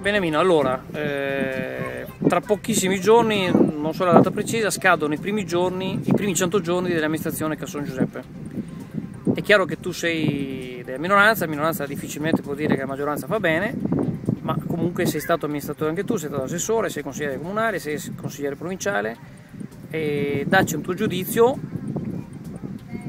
Beniamino, allora, eh, tra pochissimi giorni, non so la data precisa, scadono i primi giorni, i primi 100 giorni dell'amministrazione Casson Giuseppe. È chiaro che tu sei della minoranza, la minoranza difficilmente può dire che la maggioranza fa bene, ma comunque sei stato amministratore anche tu, sei stato assessore, sei consigliere comunale, sei consigliere provinciale e dacci un tuo giudizio,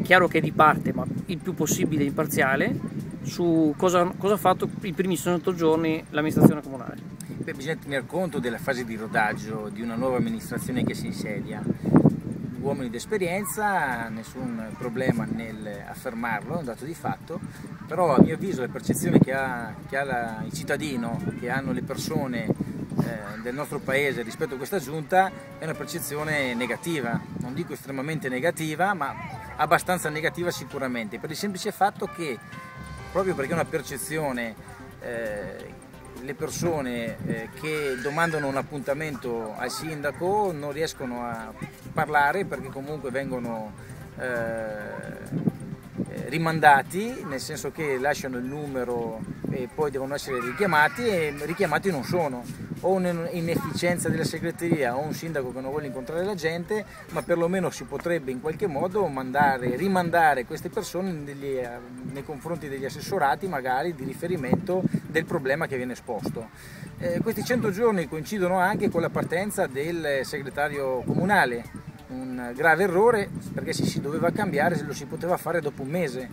chiaro che è di parte, ma il più possibile imparziale, su cosa, cosa ha fatto i primi 100 giorni l'amministrazione comunale. Beh, bisogna tener conto della fase di rodaggio di una nuova amministrazione che si insedia. Uomini d'esperienza, nessun problema nel affermarlo, è un dato di fatto, però a mio avviso la percezione che ha, che ha la, il cittadino, che hanno le persone eh, del nostro paese rispetto a questa giunta è una percezione negativa, non dico estremamente negativa, ma abbastanza negativa sicuramente, per il semplice fatto che proprio perché è una percezione, eh, le persone eh, che domandano un appuntamento al sindaco non riescono a parlare perché comunque vengono eh, rimandati, nel senso che lasciano il numero e poi devono essere richiamati e richiamati non sono, o un'inefficienza della segreteria o un sindaco che non vuole incontrare la gente, ma perlomeno si potrebbe in qualche modo mandare, rimandare queste persone negli, nei confronti degli assessorati magari di riferimento del problema che viene esposto. Eh, questi 100 giorni coincidono anche con la partenza del segretario comunale un grave errore perché se si doveva cambiare lo si poteva fare dopo un mese.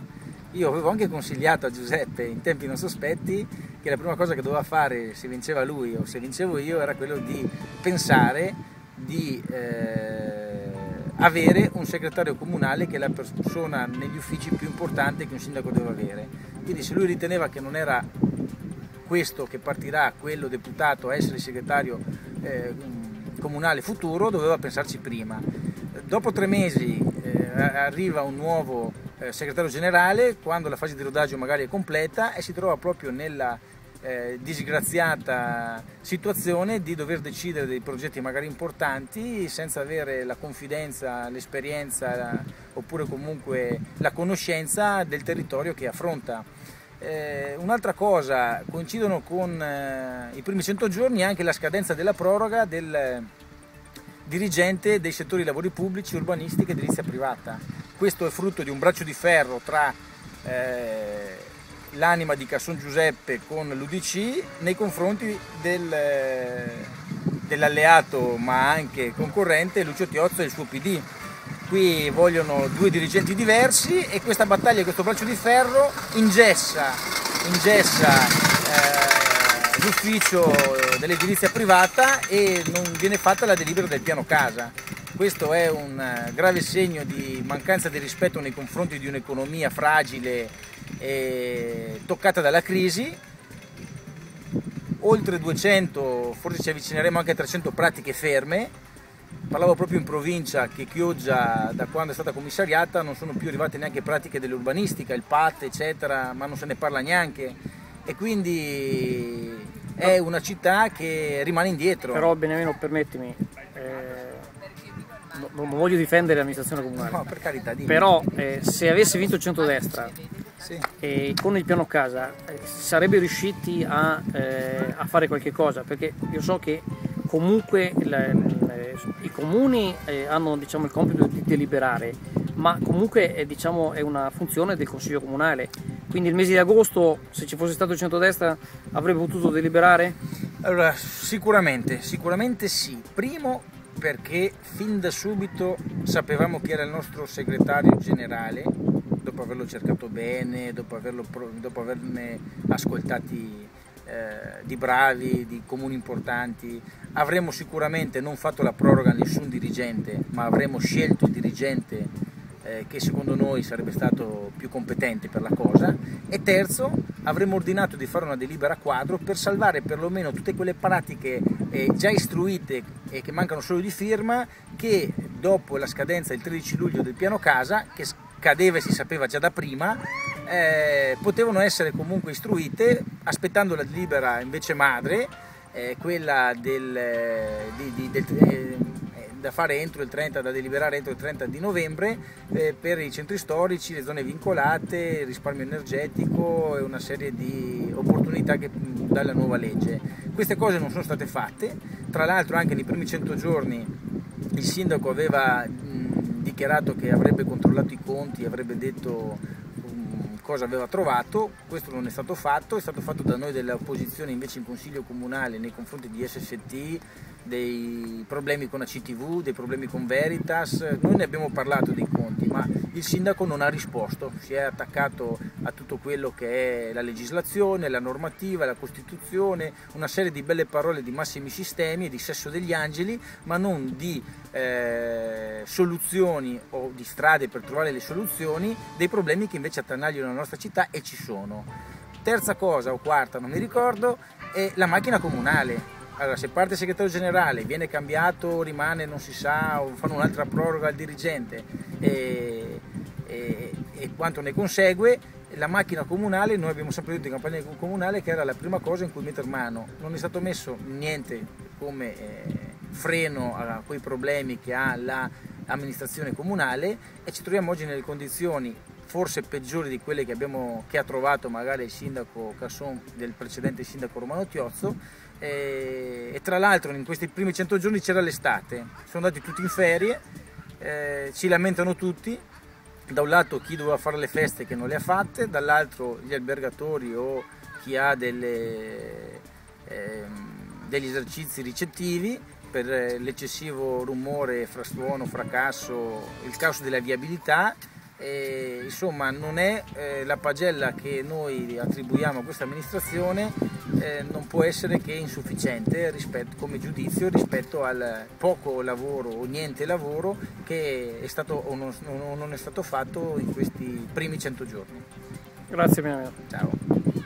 Io avevo anche consigliato a Giuseppe in tempi non sospetti che la prima cosa che doveva fare se vinceva lui o se vincevo io era quello di pensare di eh, avere un segretario comunale che è la persona negli uffici più importante che un sindaco deve avere. Quindi se lui riteneva che non era questo che partirà, quello deputato a essere segretario eh, comunale futuro, doveva pensarci prima Dopo tre mesi eh, arriva un nuovo eh, segretario generale, quando la fase di rodaggio magari è completa e si trova proprio nella eh, disgraziata situazione di dover decidere dei progetti magari importanti senza avere la confidenza, l'esperienza oppure comunque la conoscenza del territorio che affronta. Eh, un'altra cosa, coincidono con eh, i primi 100 giorni anche la scadenza della proroga del dirigente dei settori lavori pubblici, urbanistica ed edilizia privata. Questo è frutto di un braccio di ferro tra eh, l'anima di Casson Giuseppe con l'UDC nei confronti del, eh, dell'alleato ma anche concorrente Lucio Tiozzo e il suo PD. Qui vogliono due dirigenti diversi e questa battaglia, questo braccio di ferro ingessa, ingessa eh, l'ufficio dell'edilizia privata e non viene fatta la delibera del piano casa. Questo è un eh, grave segno di mancanza di rispetto nei confronti di un'economia fragile e toccata dalla crisi. Oltre 200, forse ci avvicineremo anche a 300 pratiche ferme. Parlavo proprio in provincia che Chioggia, da quando è stata commissariata, non sono più arrivate neanche pratiche dell'urbanistica, il PAT, eccetera, ma non se ne parla neanche. E quindi è una città che rimane indietro. Però Beniamino, permettimi, eh, non voglio difendere l'amministrazione comunale. No, per carità, dimmi. Però eh, se avesse vinto il centrodestra sì. e con il piano casa eh, sarebbe riusciti a, eh, a, fare qualche cosa, perché io so che comunque la, la, i comuni eh, hanno diciamo, il compito di deliberare, ma comunque è, diciamo, è una funzione del Consiglio Comunale quindi il mese di agosto, se ci fosse stato il centrodestra, avrebbe potuto deliberare? Allora, sicuramente, sicuramente sì. Primo perché fin da subito sapevamo che era il nostro segretario generale, dopo averlo cercato bene, dopo, averlo, dopo averne ascoltati eh, di bravi, di comuni importanti, avremmo sicuramente non fatto la proroga a nessun dirigente, ma avremmo scelto il dirigente eh, che secondo noi sarebbe stato più competente per la cosa. E terzo avremmo ordinato di fare una delibera quadro per salvare perlomeno tutte quelle pratiche eh, già istruite e che mancano solo di firma che dopo la scadenza il 13 luglio del piano casa che scadeva e si sapeva già da prima eh, potevano essere comunque istruite aspettando la delibera invece madre eh, quella del, di, di, del, eh, da fare entro il 30, da deliberare entro il 30 di novembre eh, per i centri storici, le zone vincolate, il risparmio energetico e una serie di opportunità che dà la nuova legge. Queste cose non sono state fatte, tra l'altro anche nei primi 100 giorni il sindaco aveva mh, dichiarato che avrebbe controllato i conti, avrebbe detto cosa aveva trovato, questo non è stato fatto, è stato fatto da noi dell'opposizione invece in Consiglio Comunale nei confronti di SST, dei problemi con ACTV, dei problemi con Veritas, noi ne abbiamo parlato dei conti, ma il sindaco non ha risposto, si è attaccato a tutto quello che è la legislazione, la normativa, la Costituzione, una serie di belle parole di massimi sistemi e di sesso degli angeli, ma non di eh, soluzioni o di strade per trovare le soluzioni dei problemi che invece attanagliano la nostra città e ci sono. Terza cosa o quarta, non mi ricordo, è la macchina comunale allora, se parte il segretario generale, viene cambiato, rimane, non si sa, o fanno un'altra proroga al dirigente e, e, e, quanto ne consegue, la macchina comunale, noi abbiamo sempre detto in campagna comunale che era la prima cosa in cui mettere mano. Non è stato messo niente come eh, freno a quei problemi che ha l'amministrazione comunale e ci troviamo oggi nelle condizioni forse peggiori di quelle che, abbiamo, che ha trovato magari il sindaco Casson del precedente sindaco Romano Tiozzo. E, e tra l'altro in questi primi 100 giorni c'era l'estate, sono andati tutti in ferie, eh, ci lamentano tutti, da un lato chi doveva fare le feste che non le ha fatte, dall'altro gli albergatori o chi ha delle, eh, degli esercizi ricettivi per l'eccessivo rumore, frastuono, fracasso, il caos della viabilità e, insomma non è eh, la pagella che noi attribuiamo a questa amministrazione eh, non può essere che insufficiente rispetto, come giudizio rispetto al poco lavoro o niente lavoro che è stato o non, non è stato fatto in questi primi 100 giorni. Grazie Ciao.